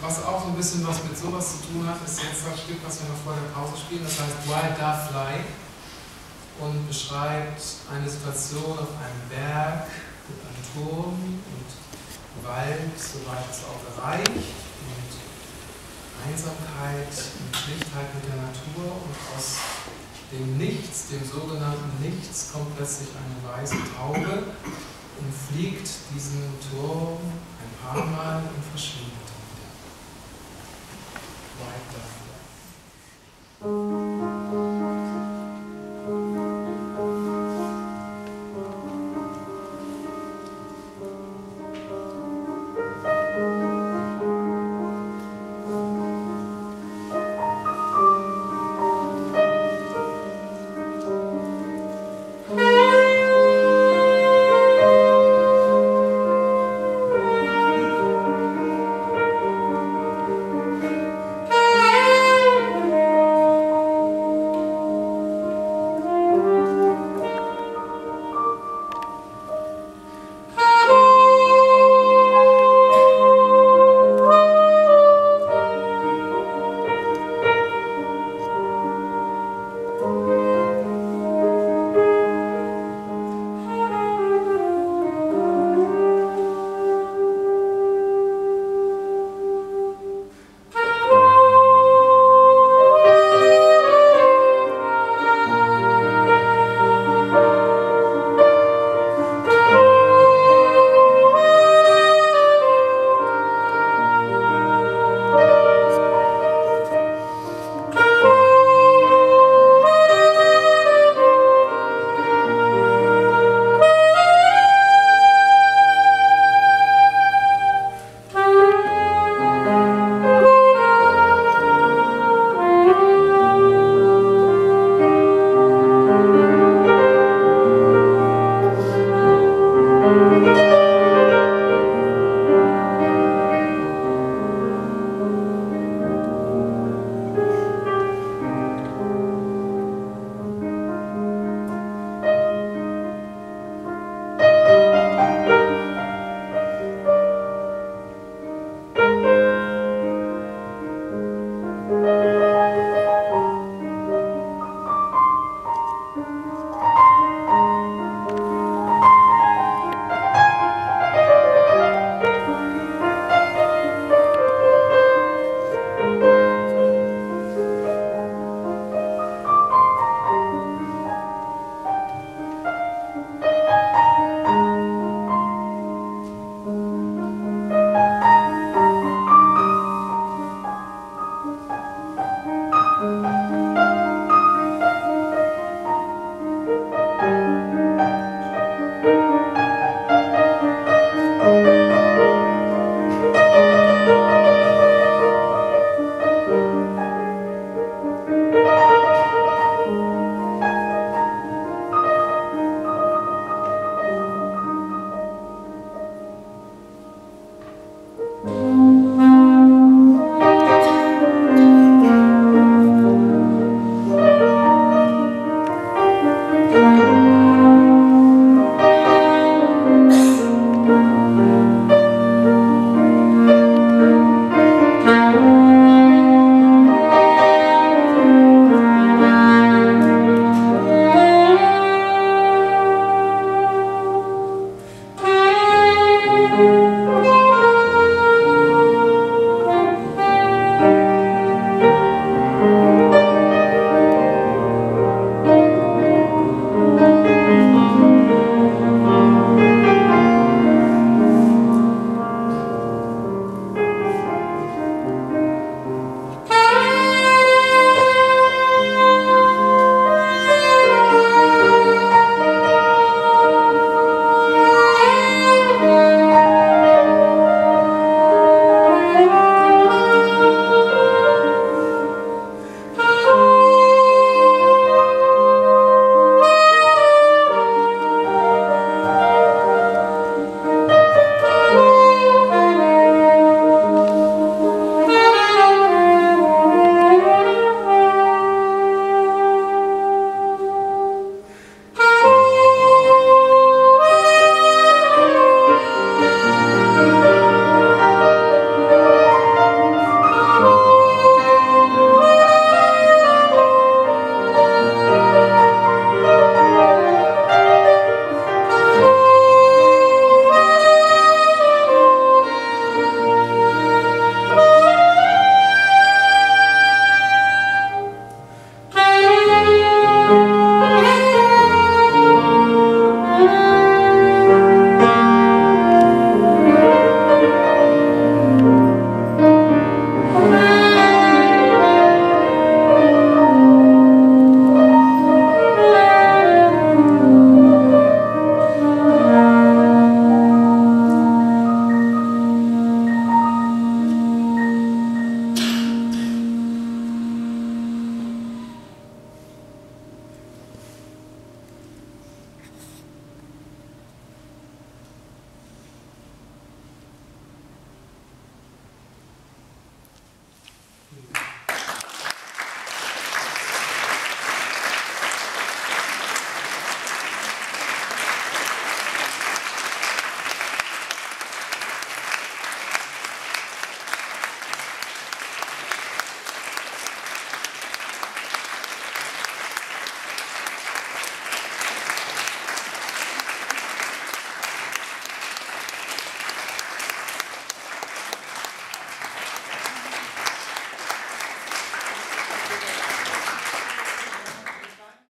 was auch so ein bisschen was mit sowas zu tun hat, ist jetzt das Stück, was wir noch vor der Pause spielen. Das heißt Wild Dove Fly und beschreibt eine Situation auf einem Berg mit einem Turm und Wald, soweit es auch reicht, und Einsamkeit und Schlichtheit mit der Natur und aus dem Nichts, dem sogenannten Nichts, kommt plötzlich eine weiße Taube und fliegt diesen Turm ein paar Mal und verschwindet. Bye. Bye.